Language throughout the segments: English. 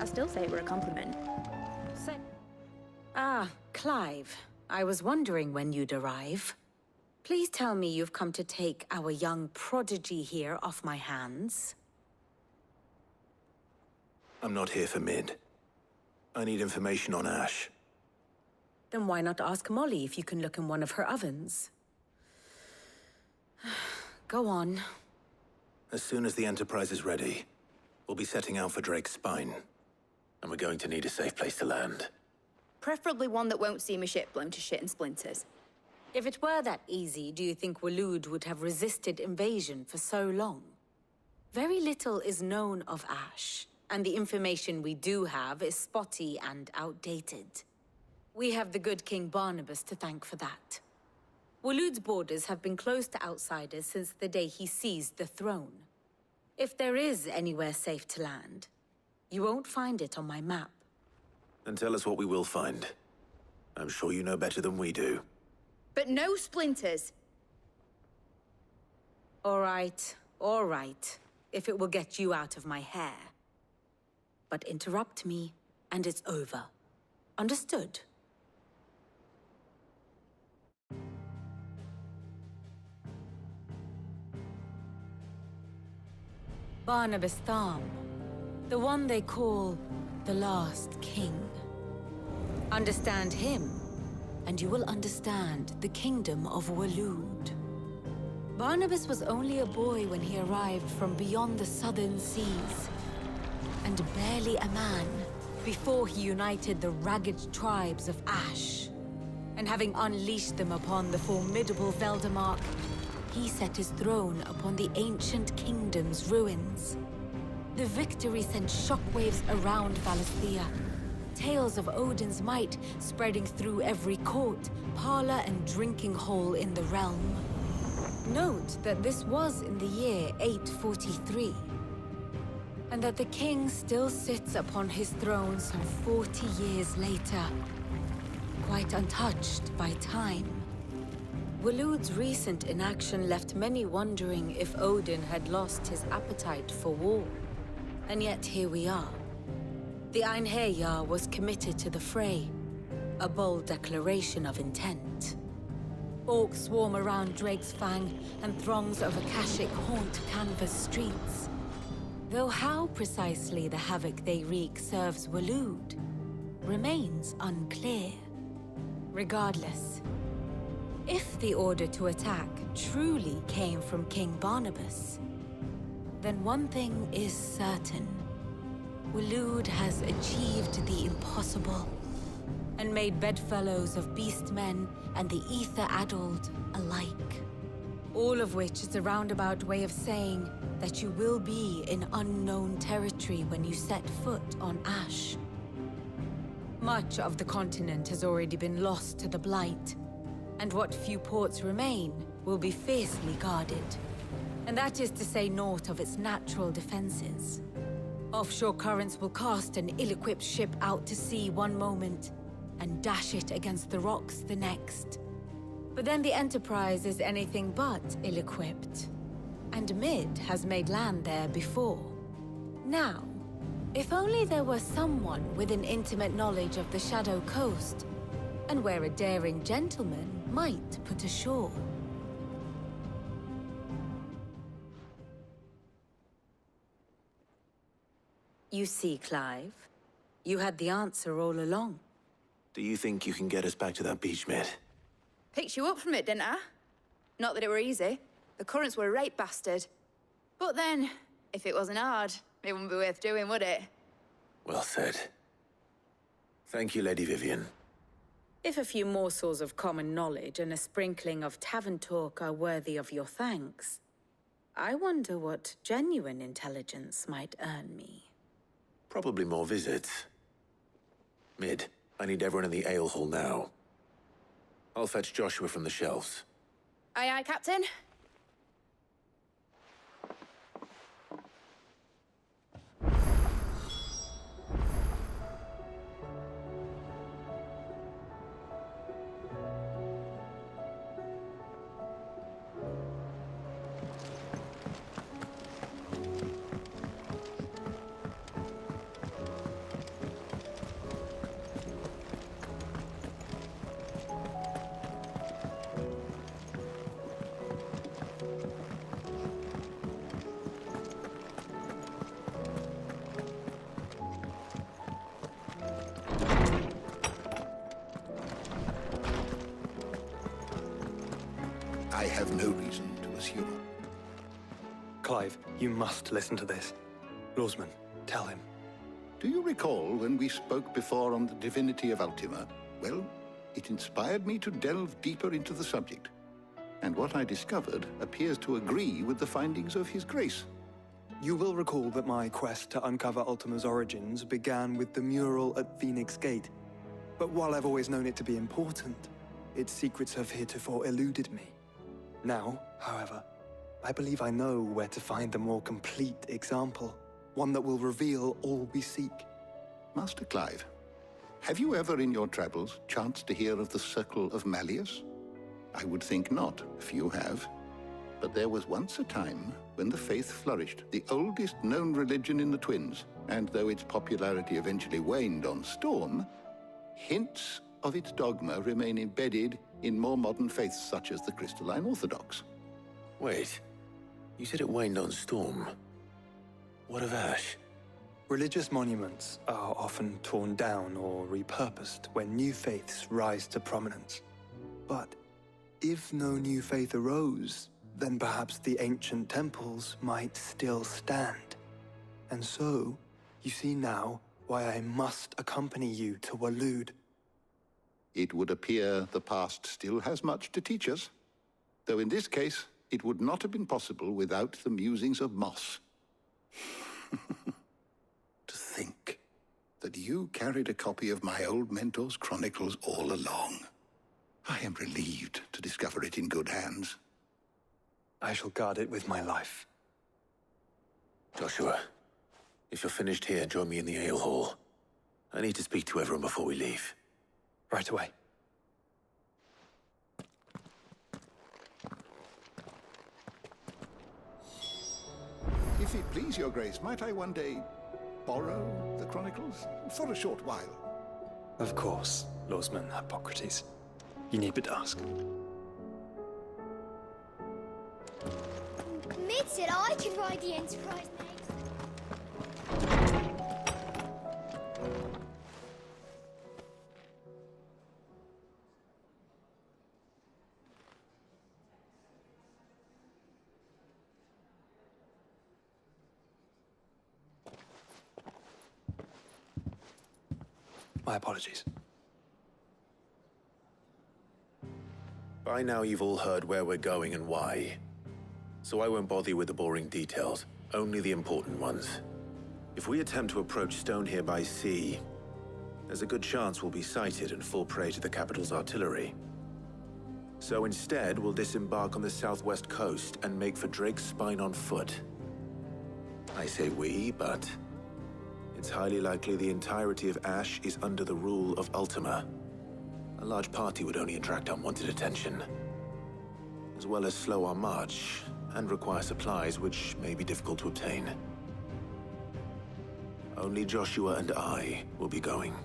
I still say it were a compliment. So... Ah, Clive. I was wondering when you'd arrive. Please tell me you've come to take our young prodigy here off my hands. I'm not here for Mid. I need information on Ash. Then why not ask Molly if you can look in one of her ovens? Go on. As soon as the Enterprise is ready, we'll be setting out for Drake's Spine. And we're going to need a safe place to land. Preferably one that won't see my ship blown to shit and splinters. If it were that easy, do you think Waloed would have resisted invasion for so long? Very little is known of Ash, and the information we do have is spotty and outdated. We have the good King Barnabas to thank for that. Waloed's borders have been closed to outsiders since the day he seized the throne. If there is anywhere safe to land, you won't find it on my map. Then tell us what we will find. I'm sure you know better than we do. But no splinters! All right, all right. If it will get you out of my hair. But interrupt me, and it's over. Understood? Barnabas Tharmr. The one they call the Last King. Understand him, and you will understand the Kingdom of Waloed. Barnabas was only a boy when he arrived from beyond the southern seas, and barely a man before he united the ragged tribes of Ash. And having unleashed them upon the formidable Veldamark, he set his throne upon the ancient kingdom's ruins. The victory sent shockwaves around Valisthea. Tales of Odin's might spreading through every court, parlor, and drinking hole in the realm. Note that this was in the year 843, and that the king still sits upon his throne some 40 years later, quite untouched by time. Waloed's recent inaction left many wondering if Odin had lost his appetite for war. And yet here we are. The Einherjar was committed to the fray, a bold declaration of intent. Orcs swarm around Drake's Fang, and throngs of Akashic haunt Kanver's streets. Though how precisely the havoc they wreak serves Waloed remains unclear. Regardless, if the order to attack truly came from King Barnabas, then one thing is certain. Waloed has achieved the impossible, and made bedfellows of beastmen and the ether-addled alike. All of which is a roundabout way of saying that you will be in unknown territory when you set foot on Ash. Much of the continent has already been lost to the Blight, and what few ports remain will be fiercely guarded. And that is to say naught of its natural defenses. Offshore currents will cast an ill-equipped ship out to sea one moment, and dash it against the rocks the next. But then the Enterprise is anything but ill-equipped. And Mid has made land there before. Now, if only there were someone with an intimate knowledge of the Shadow Coast, and where a daring gentleman might put ashore. You see, Clive, you had the answer all along. Do you think you can get us back to that beach, Mid? Picked you up from it, didn't I? Not that it were easy. The currents were a right bastard. But then, if it wasn't hard, it wouldn't be worth doing, would it? Well said. Thank you, Lady Vivian. If a few morsels of common knowledge and a sprinkling of tavern talk are worthy of your thanks, I wonder what genuine intelligence might earn me. Probably more visits. Mid, I need everyone in the ale hall now. I'll fetch Joshua from the shelves. Aye aye, Captain. You listen to this. Loresman, tell him. Do you recall when we spoke before on the divinity of Ultima? Well, it inspired me to delve deeper into the subject. And what I discovered appears to agree with the findings of His Grace. You will recall that my quest to uncover Ultima's origins began with the mural at Phoenix Gate. But while I've always known it to be important, its secrets have heretofore eluded me. Now, however, I believe I know where to find the more complete example, one that will reveal all we seek. Master Clive, have you ever in your travels chanced to hear of the Circle of Malleus? I would think not, if you have. But there was once a time when the faith flourished, the oldest known religion in the Twins, and though its popularity eventually waned on Storm, hints of its dogma remain embedded in more modern faiths such as the Crystalline Orthodox. Wait. You said it waned on Storm. What of Ash? Religious monuments are often torn down or repurposed when new faiths rise to prominence. But if no new faith arose, then perhaps the ancient temples might still stand. And so, you see now why I must accompany you to Waloed. It would appear the past still has much to teach us, though in this case, it would not have been possible without the musings of Moss. to think that you carried a copy of my old mentor's chronicles all along. I am relieved to discover it in good hands. I shall guard it with my life. Joshua, if you're finished here, join me in the ale hall. I need to speak to everyone before we leave. Right away. If it please your grace, might I one day borrow the chronicles? For a short while. Of course, Loresman Harpocrates. You need but ask. Mid said I could ride the Enterprise next. My apologies. By now you've all heard where we're going and why. So I won't bother you with the boring details, only the important ones. If we attempt to approach Stone here by sea, there's a good chance we'll be sighted and fall prey to the capital's artillery. So instead, we'll disembark on the southwest coast and make for Drake's Spine on foot. I say we, but it's highly likely the entirety of Ash is under the rule of Ultima. A large party would only attract unwanted attention, as well as slow our march and require supplies which may be difficult to obtain. Only Joshua and I will be going.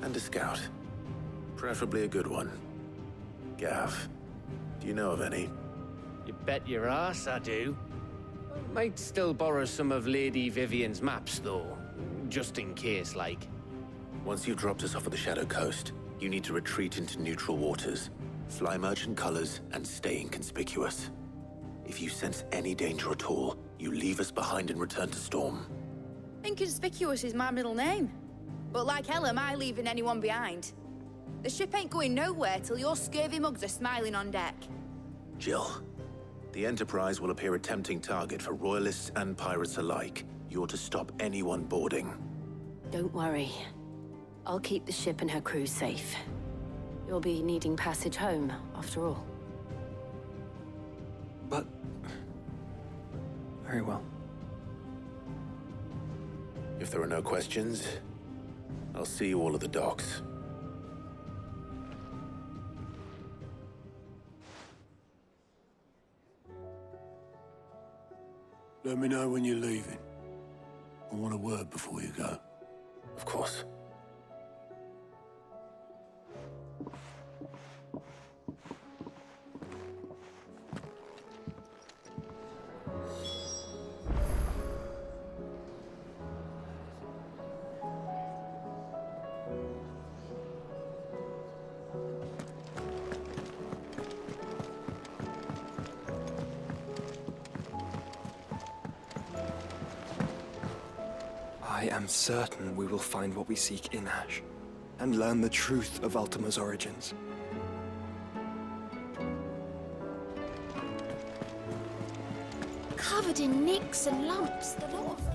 And a scout. Preferably a good one. Gav, do you know of any? You bet your ass I do. Might still borrow some of Lady Vivian's maps, though. Just in case, like. Once you've dropped us off at the Shadow Coast, you need to retreat into neutral waters, fly merchant colors, and stay inconspicuous. If you sense any danger at all, you leave us behind and return to Storm. Inconspicuous is my middle name. But like hell am I leaving anyone behind. The ship ain't going nowhere till your scurvy mugs are smiling on deck. Jill, the Enterprise will appear a tempting target for Royalists and pirates alike. You're to stop anyone boarding. Don't worry. I'll keep the ship and her crew safe. You'll be needing passage home, after all. But... Very well. If there are no questions, I'll see you all at the docks. Let me know when you're leaving. I want a word before you go. Of course. Certain we will find what we seek in Ash, and learn the truth of Ultima's origins. Covered in nicks and lumps, the lot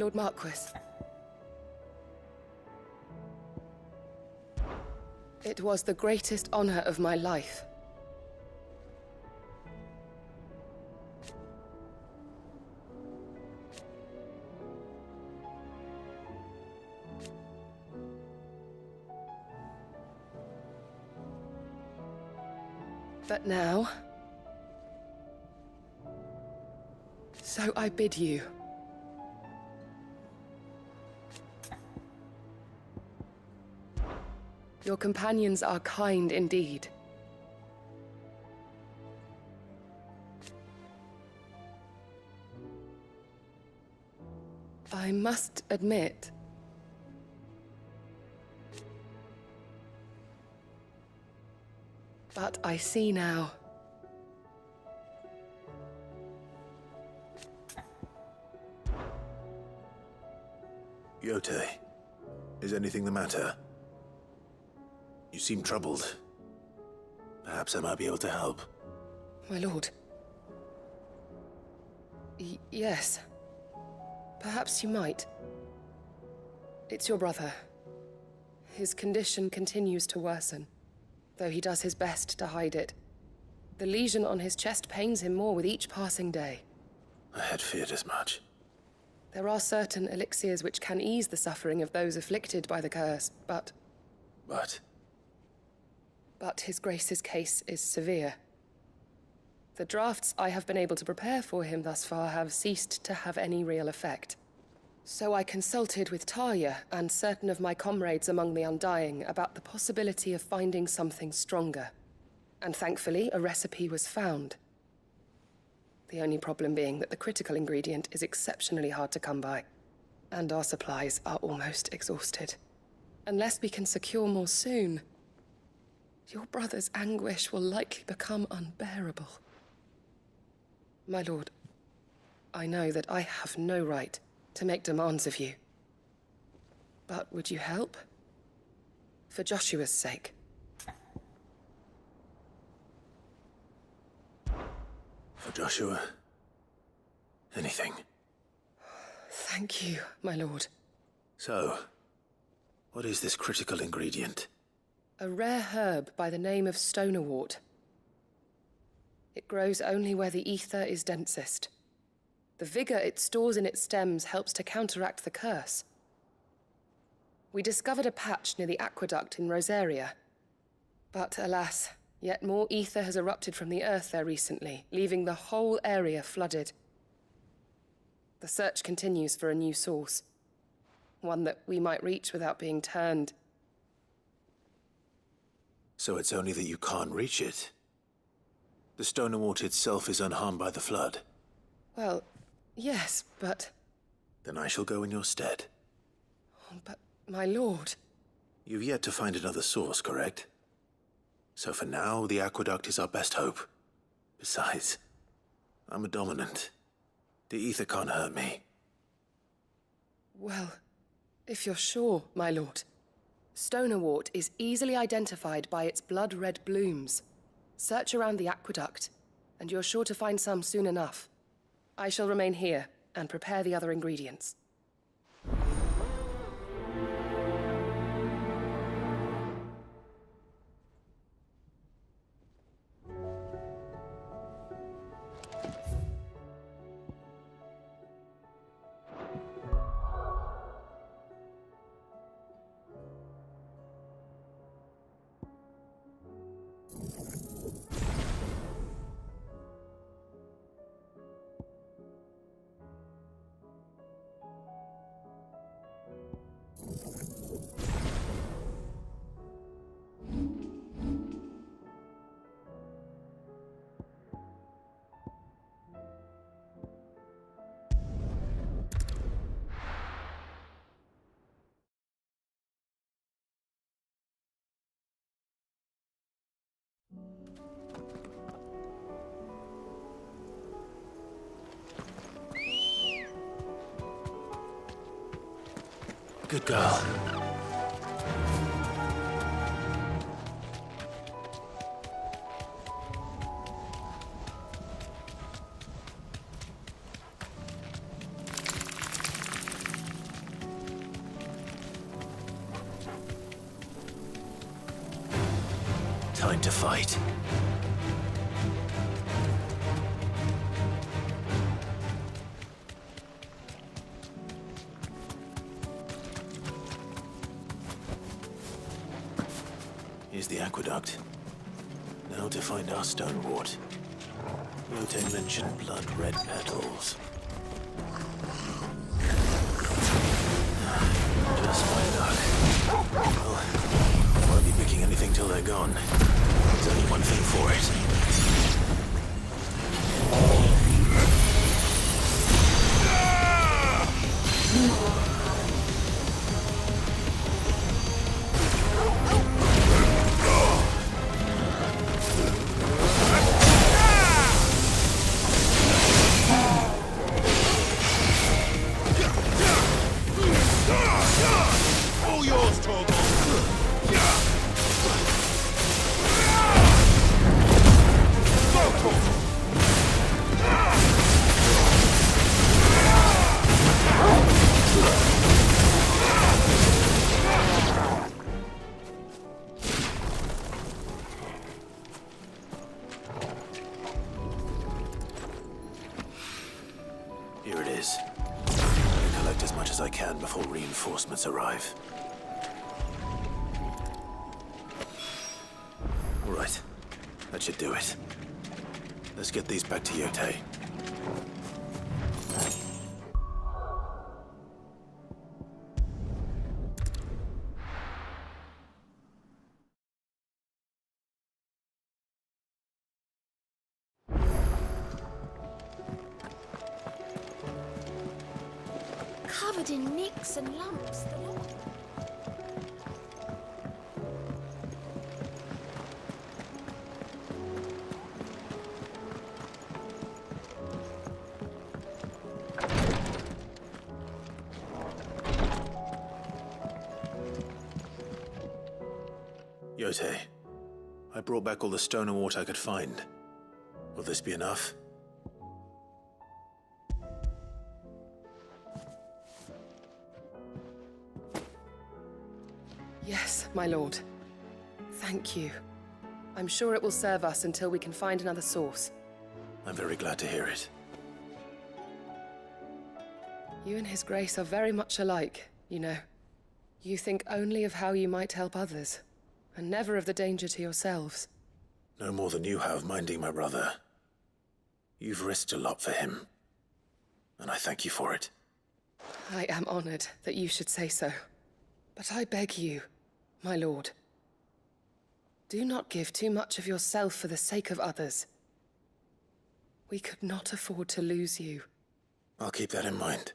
lord Marquis. It was the greatest honor of my life. But now... So I bid you. Your companions are kind indeed. I must admit. But I see now. Jote, is anything the matter? You seem troubled. Perhaps I might be able to help. My lord. Y yes. Perhaps you might. It's your brother. His condition continues to worsen, though he does his best to hide it. The lesion on his chest pains him more with each passing day. I had feared as much. There are certain elixirs which can ease the suffering of those afflicted by the curse, but. But? But His Grace's case is severe. The drafts I have been able to prepare for him thus far have ceased to have any real effect. So I consulted with Tarja and certain of my comrades among the Undying about the possibility of finding something stronger. And thankfully, a recipe was found. The only problem being that the critical ingredient is exceptionally hard to come by. And our supplies are almost exhausted. Unless we can secure more soon, your brother's anguish will likely become unbearable. My lord, I know that I have no right to make demands of you. But would you help? For Joshua's sake. For Joshua? Anything. Thank you, my lord. So, what is this critical ingredient? A rare herb by the name of stonerwort. It grows only where the ether is densest. The vigor it stores in its stems helps to counteract the curse. We discovered a patch near the aqueduct in Rosaria. But alas, yet more ether has erupted from the earth there recently, leaving the whole area flooded. The search continues for a new source. One that we might reach without being turned. So it's only that you can't reach it? The Stonerwort itself is unharmed by the flood? Well, yes, but... Then I shall go in your stead. But, my lord... You've yet to find another source, correct? So for now, the aqueduct is our best hope. Besides, I'm a dominant. The ether can't hurt me. Well, if you're sure, my lord. Stonerwort is easily identified by its blood-red blooms. Search around the aqueduct, and you're sure to find some soon enough. I shall remain here and prepare the other ingredients. Good girl. To find our stone wart. Jote mentioned blood red petals. Covered in nicks and lumps. Jote, I brought back all the stone and water I could find. Will this be enough? My lord. Thank you. I'm sure it will serve us until we can find another source. I'm very glad to hear it. You and His Grace are very much alike, you know. You think only of how you might help others, and never of the danger to yourselves. No more than you have minding my brother. You've risked a lot for him. And I thank you for it. I am honored that you should say so. But I beg you, my lord, do not give too much of yourself for the sake of others. We could not afford to lose you. I'll keep that in mind.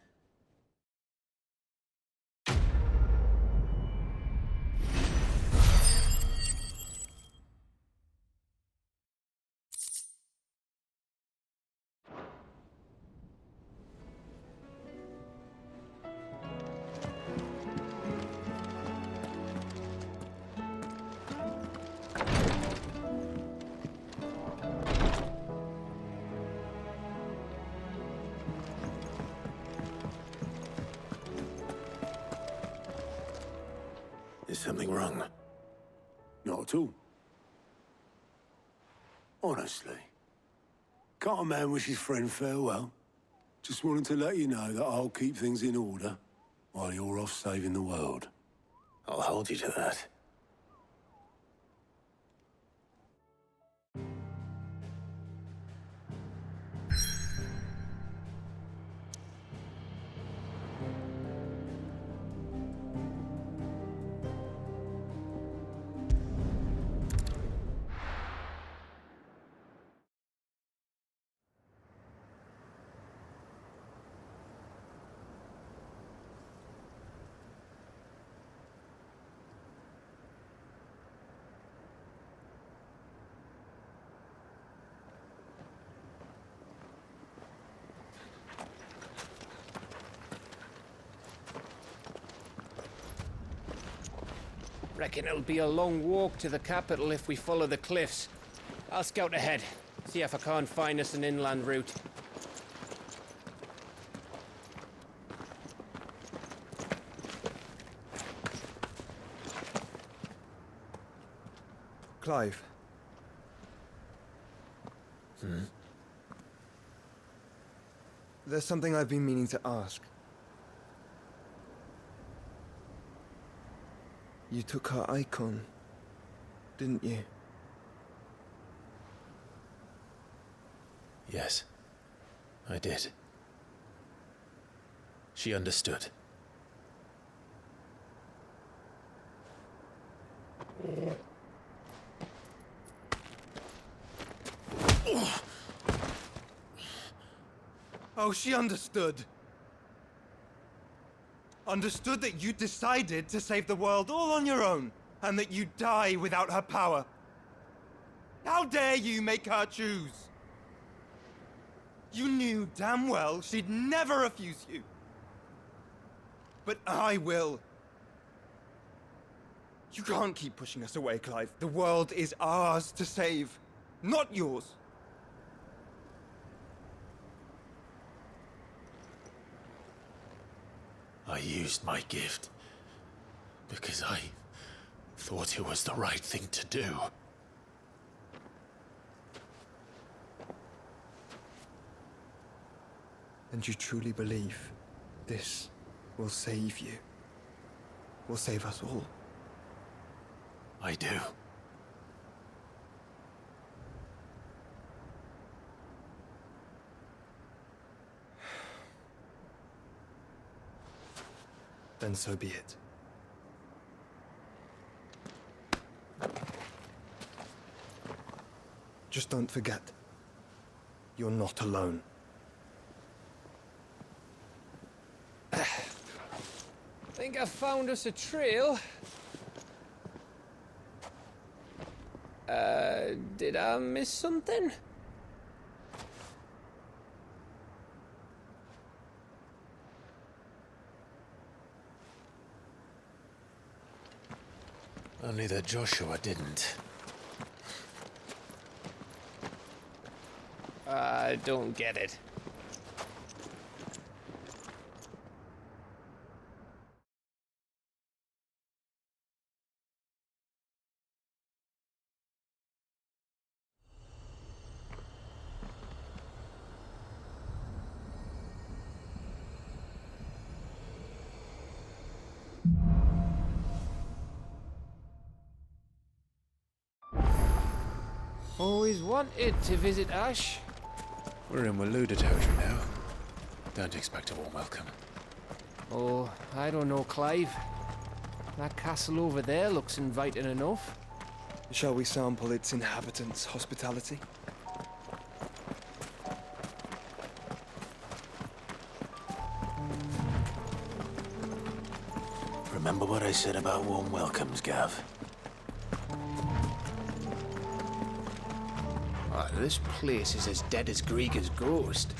Can't a man wish his friend farewell? Just wanted to let you know that I'll keep things in order while you're off saving the world. I'll hold you to that. Reckon it'll be a long walk to the capital if we follow the cliffs. I'll scout ahead, see if I can't find us an inland route. Clive. Hmm? There's something I've been meaning to ask. You took her Eikon, didn't you? Yes, I did. She understood. Oh, she understood. Understood that you decided to save the world all on your own, and that you'd die without her power. How dare you make her choose? You knew damn well she'd never refuse you. But I will. You can't keep pushing us away, Clive. The world is ours to save, not yours. I used my gift because I thought it was the right thing to do. And you truly believe this will save you? Will save us all? I do. Then so be it. Just don't forget, you're not alone. Think I found us a trail. Uh, did I miss something? Only that Joshua didn't. I don't get it. Wanted to visit Ash. We're in Waloed territory now. Don't expect a warm welcome. Oh, I don't know, Clive. That castle over there looks inviting enough. Shall we sample its inhabitants' hospitality? Remember what I said about warm welcomes, Gav? This place is as dead as Greagor's ghost.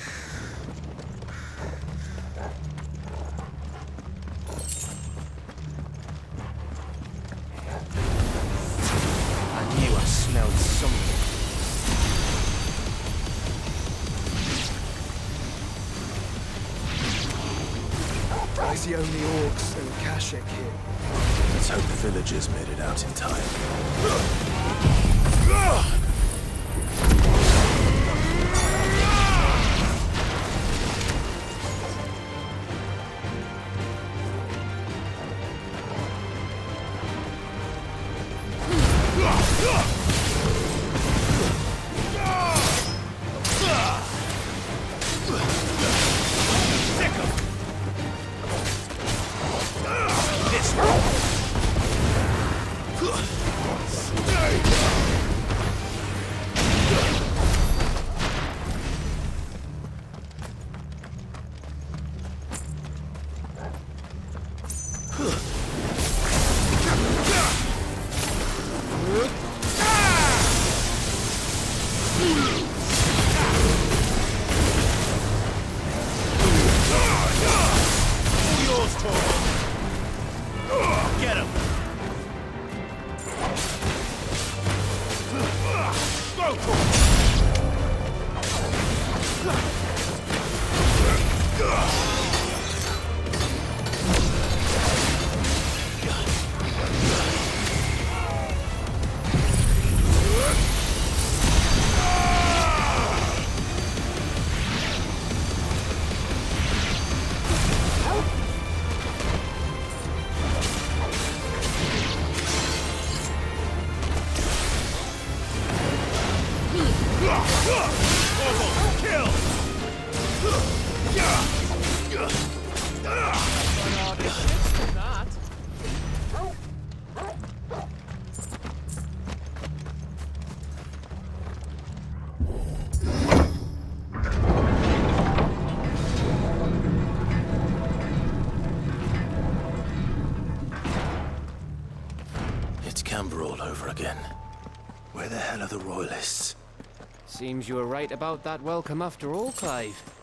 I knew I smelled something. I see only orcs and Kashik here. Let's hope the villagers made it out in time. Seems you were right about that welcome after all, Clive.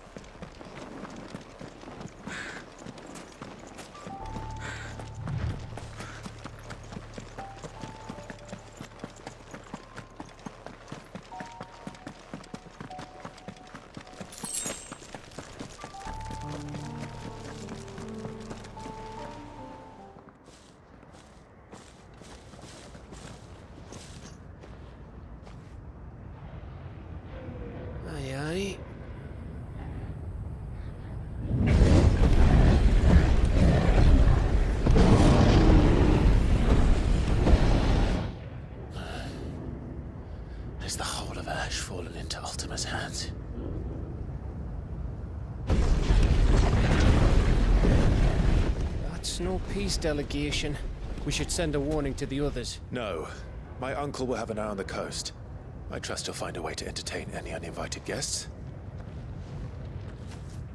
Delegation. We should send a warning to the others. No. My uncle will have an eye on the coast. I trust he'll find a way to entertain any uninvited guests.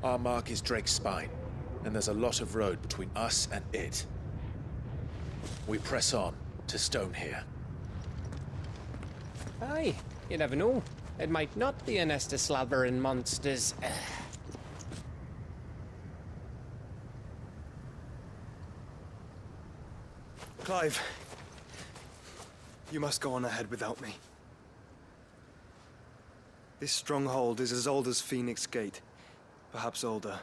Our mark is Drake's Spine, and there's a lot of road between us and it. We press on to Stone here. Aye, you never know. It might not be an of monsters. Clive, you must go on ahead without me. This stronghold is as old as Phoenix Gate, perhaps older.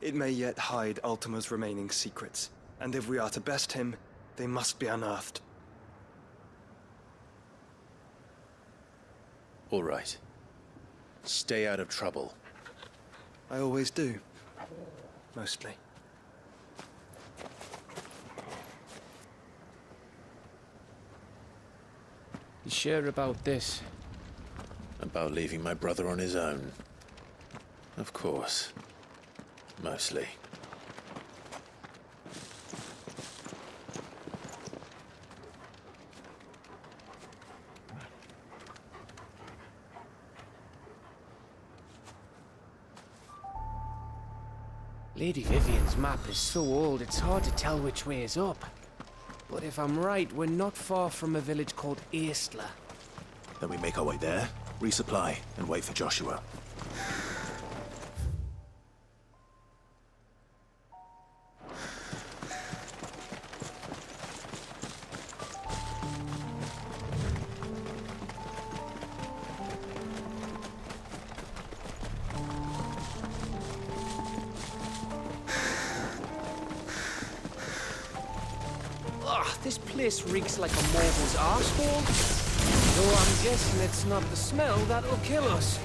It may yet hide Ultima's remaining secrets, and if we are to best him, they must be unearthed. All right. Stay out of trouble. I always do. Mostly. You sure about this? About leaving my brother on his own. Of course. Mostly. Lady Vivian's map is so old it's hard to tell which way is up. But if I'm right, we're not far from a village called Aistla. Then we make our way there, resupply, and wait for Joshua. This reeks like a mortal's arsehole. Though I'm guessing it's not the smell that'll kill us.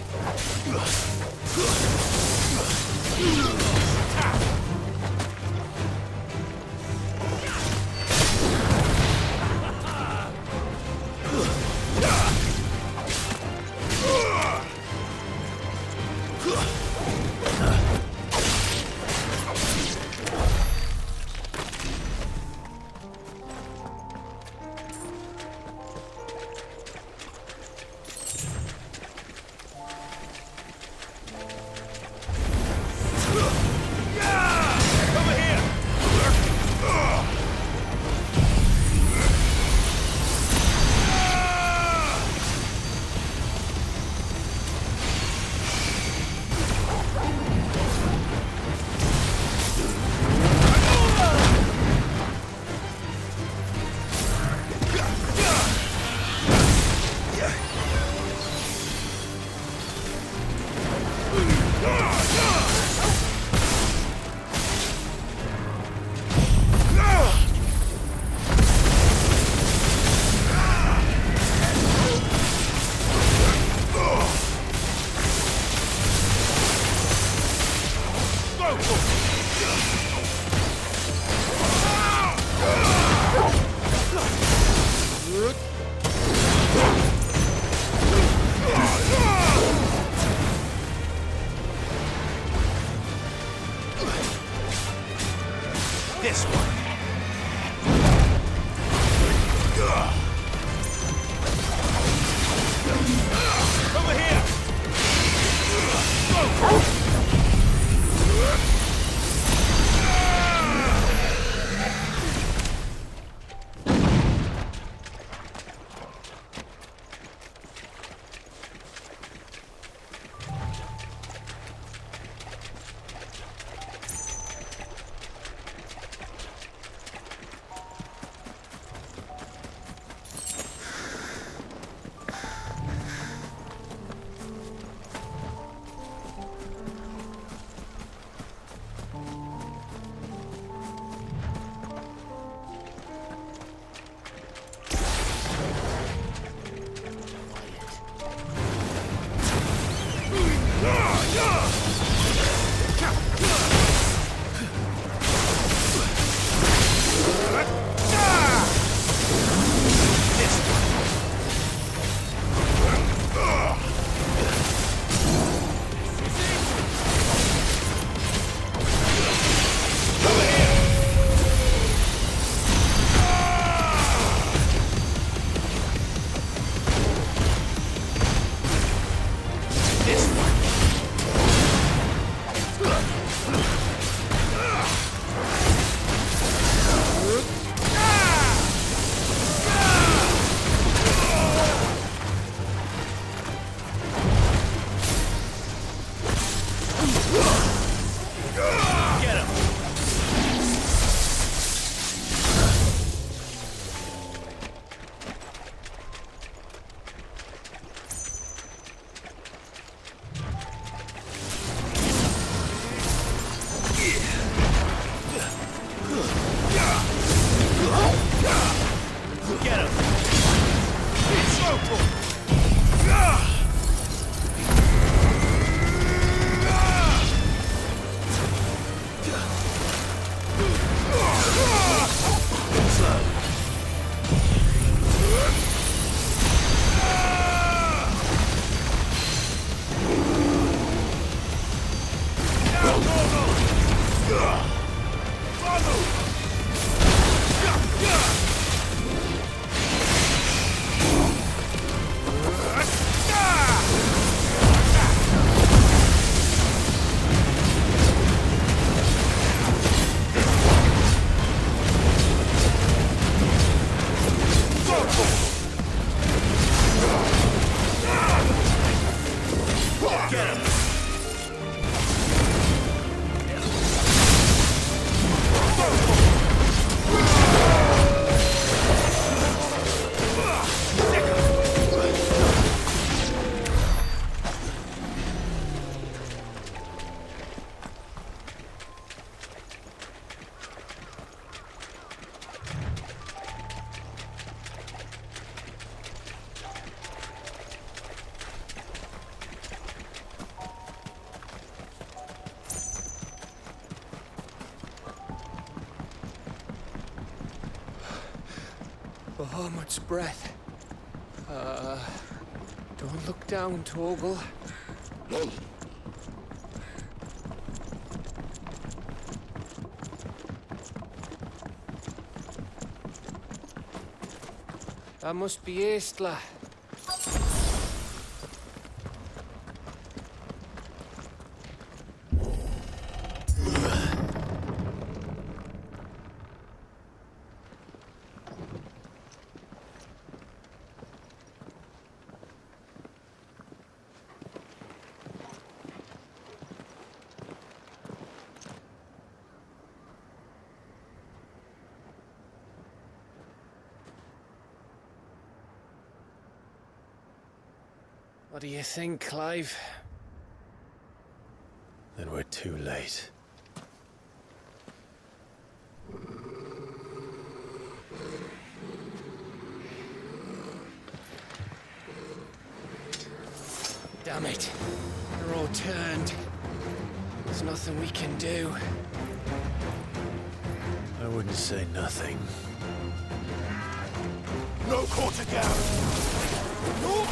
Breath. Uh, don't look down, Torgal. That must be Aistla. What do you think, Clive? Then we're too late. Damn it. They're all turned. There's nothing we can do. I wouldn't say nothing. No quarter Gav! No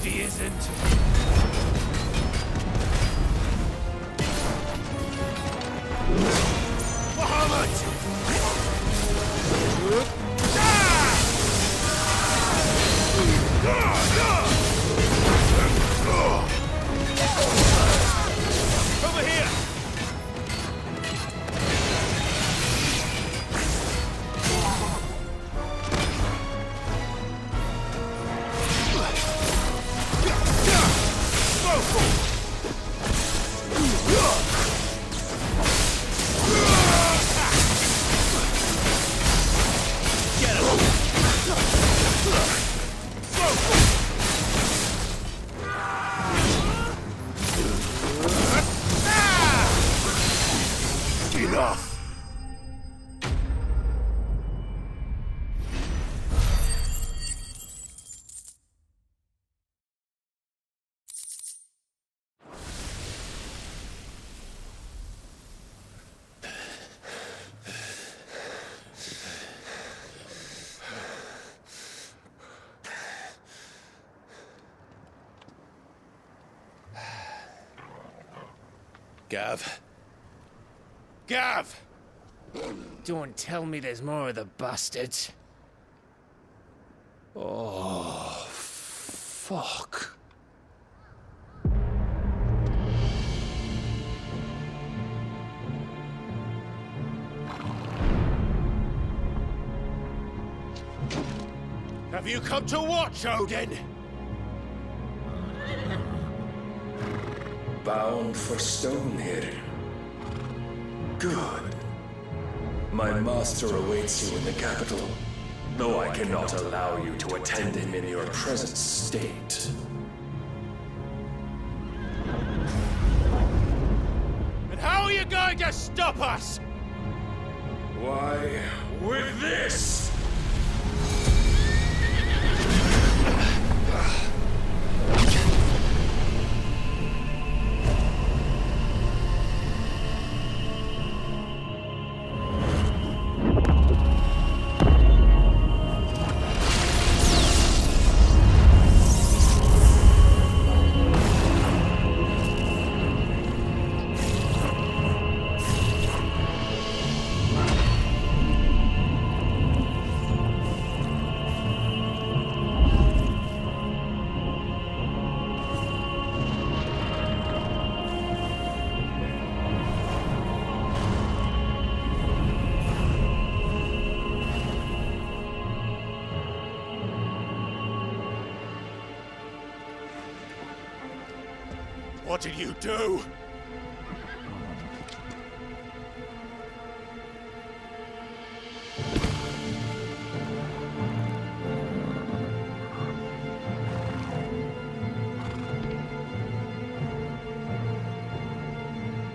bloody isn't. Gav. Gav! Don't tell me there's more of the bastards. Oh, fuck. Have you come to watch, Odin? Bound for Stonehill. Good. My master awaits you in the capital, though I cannot allow you to attend him in your present state. And how are you going to stop us? Why, with this! do?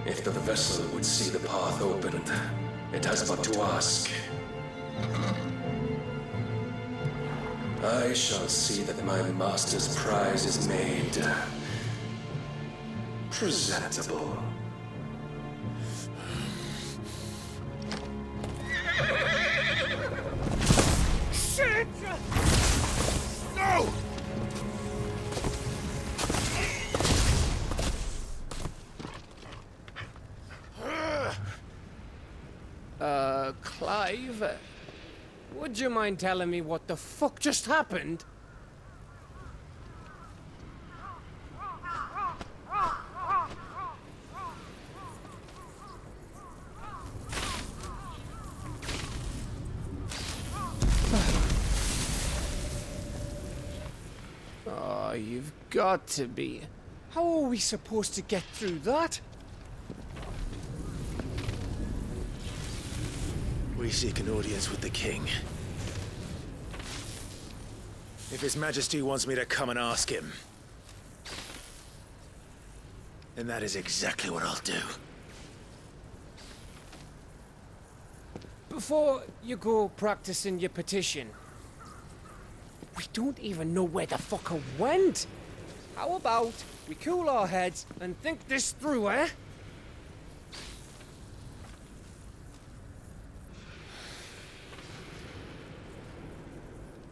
If the vessel would see the path opened, it has but to ask. I shall see that my master's prize is made presentable. Shit! No! Uh, Clive? Would you mind telling me what the fuck just happened? Oh, to be. How are we supposed to get through that? We seek an audience with the king. If His Majesty wants me to come and ask him, then that is exactly what I'll do. Before you go practicing your petition, we don't even know where the fucker went. How about we cool our heads and think this through, eh?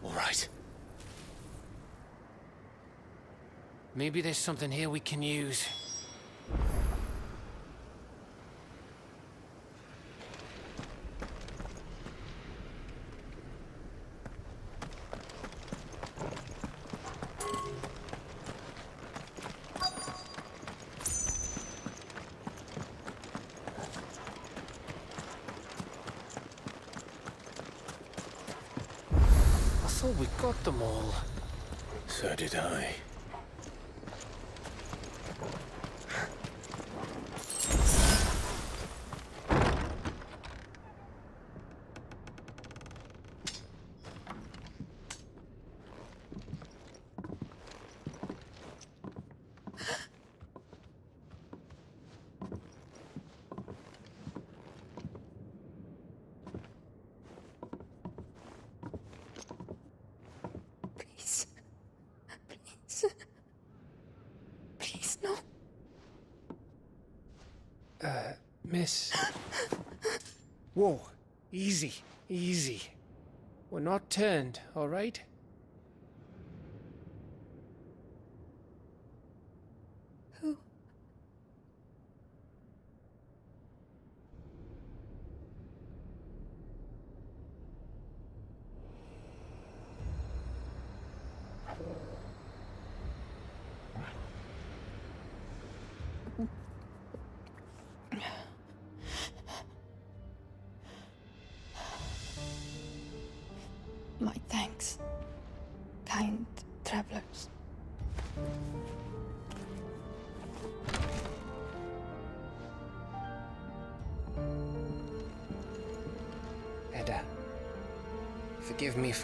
All right. Maybe there's something here we can use. Miss. Whoa. Easy. Easy. We're not turned, all right?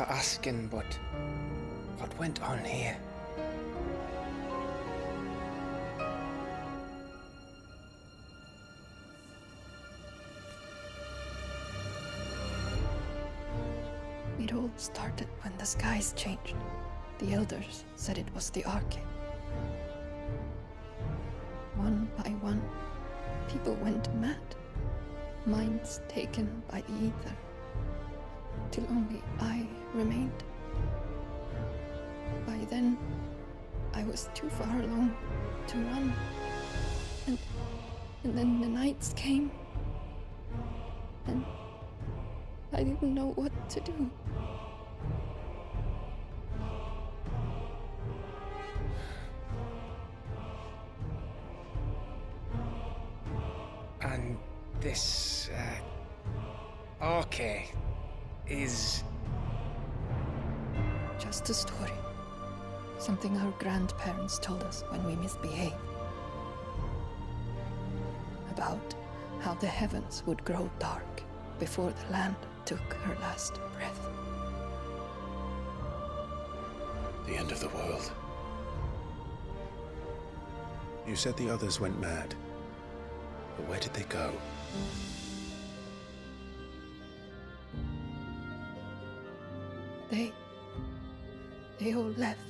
For asking, but what went on here? It all started when the skies changed. The elders said it was the Arche. Then, I was too far along to run. And, and then the nights came, and I didn't know what to do. Told us when we misbehaved. About how the heavens would grow dark before the land took her last breath. The end of the world. You said the others went mad. But where did they go? They. they all left.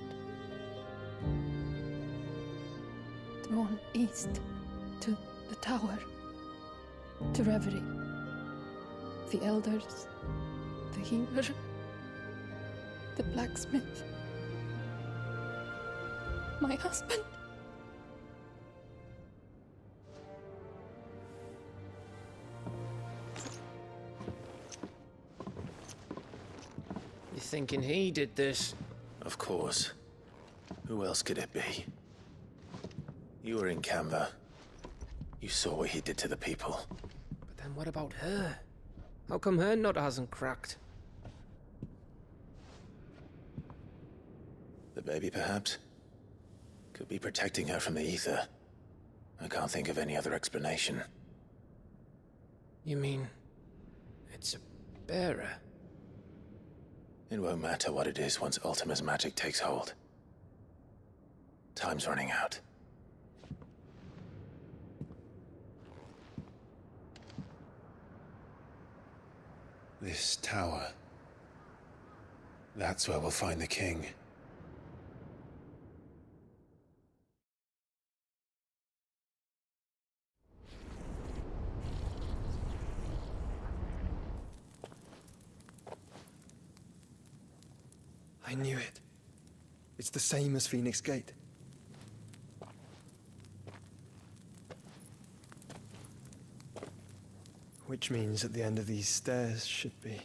East to the tower, to Reverie. The elders, the healer, the blacksmith, my husband. You thinking he did this? Of course. Who else could it be? You were in Kanver. You saw what he did to the people. But then what about her? How come her nut hasn't cracked? The baby, perhaps? Could be protecting her from the ether. I can't think of any other explanation. You mean. It's a bearer? It won't matter what it is once Ultima's magic takes hold. Time's running out. This tower. That's where we'll find the king. I knew it. It's the same as Phoenix Gate. Which means at the end of these stairs should be.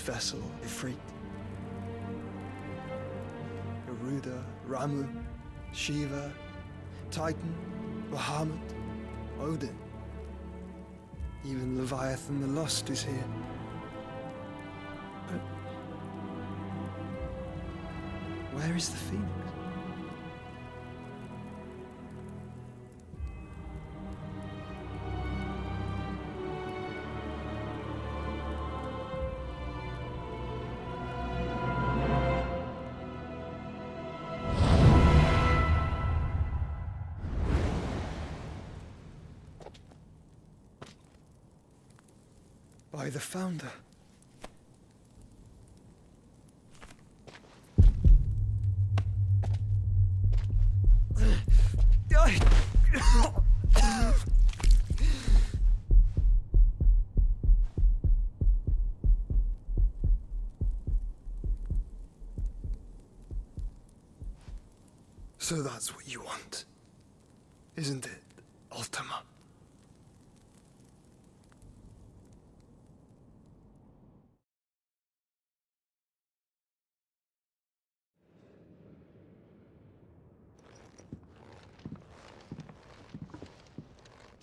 Vessel, Ifrit. Garuda Ramuh, Shiva, Titan, Bahamut, Odin. Even Leviathan the Lost is here. But where is the Phoenix? The Founder. So that's what you want, isn't it, Ultima?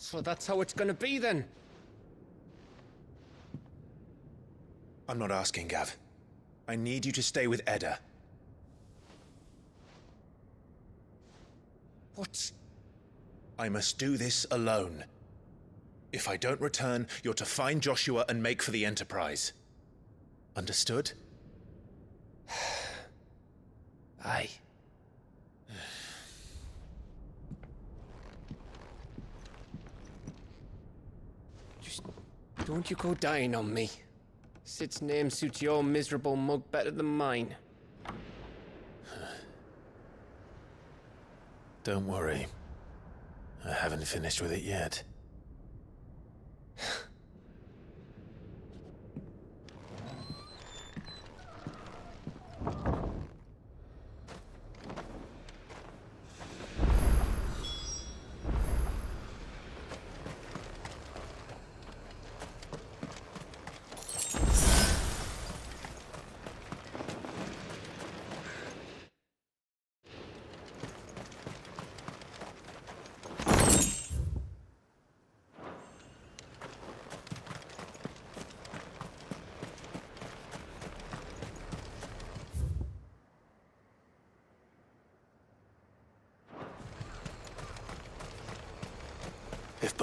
So that's how it's gonna be then. I'm not asking, Gav. I need you to stay with Edda. What? I must do this alone. If I don't return, you're to find Joshua and make for the Enterprise. Understood? Aye. Just don't you go dying on me. Cid's name suits your miserable mug better than mine. Don't worry. I haven't finished with it yet.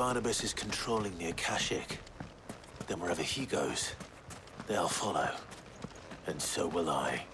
Barnabas is controlling the Akashic, then wherever he goes, they'll follow. And so will I.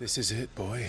This is it, boy.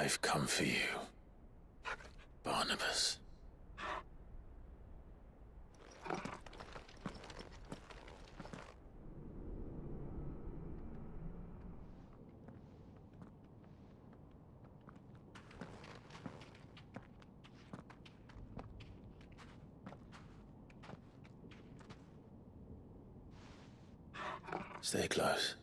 I've come for you, Barnabas. Stay close,